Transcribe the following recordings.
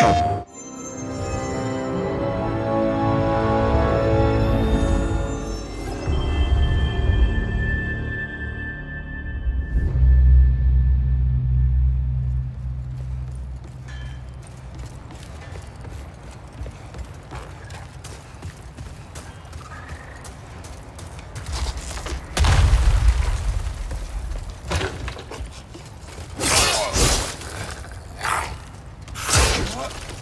Oh. What?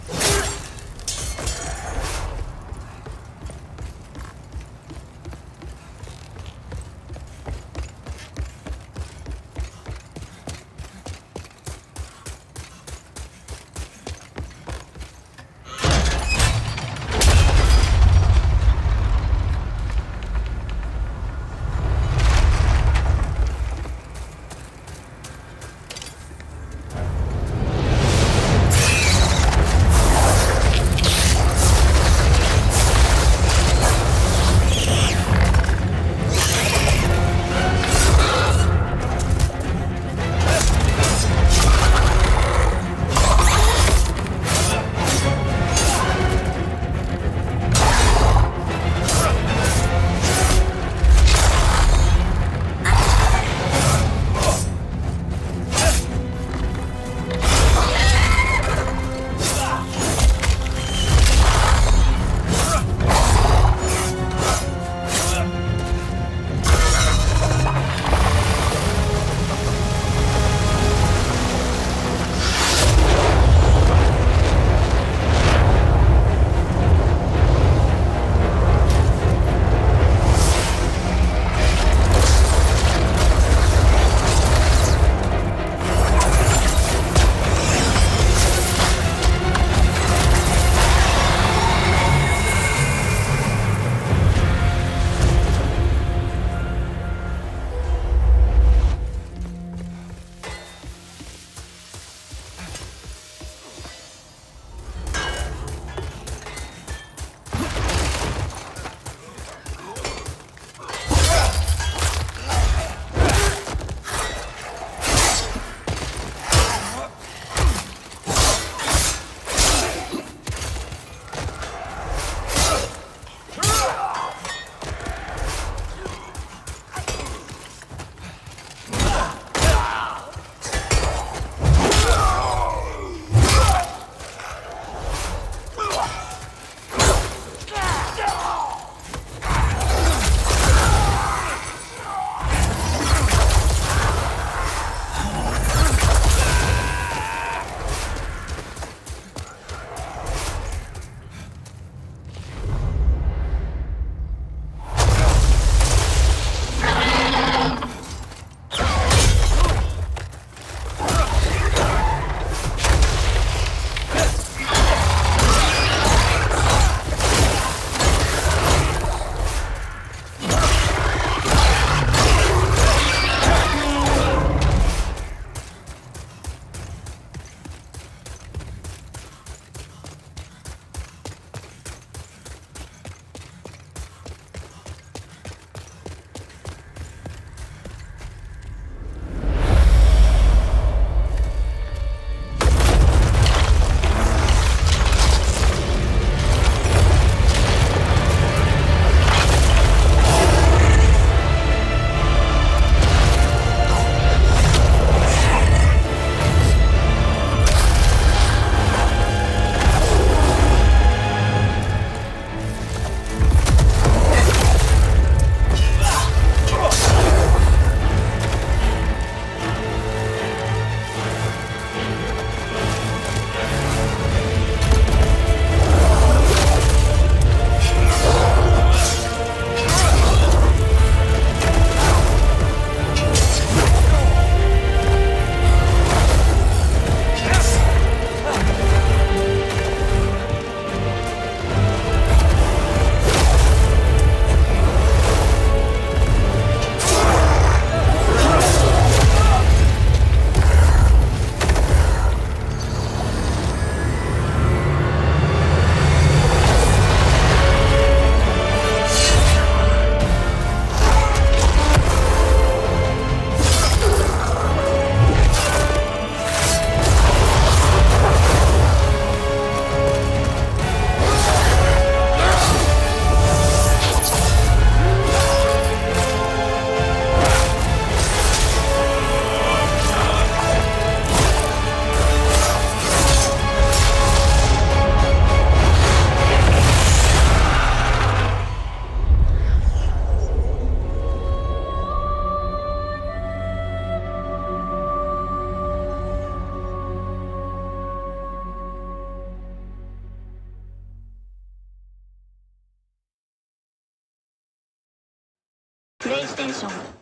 ステーション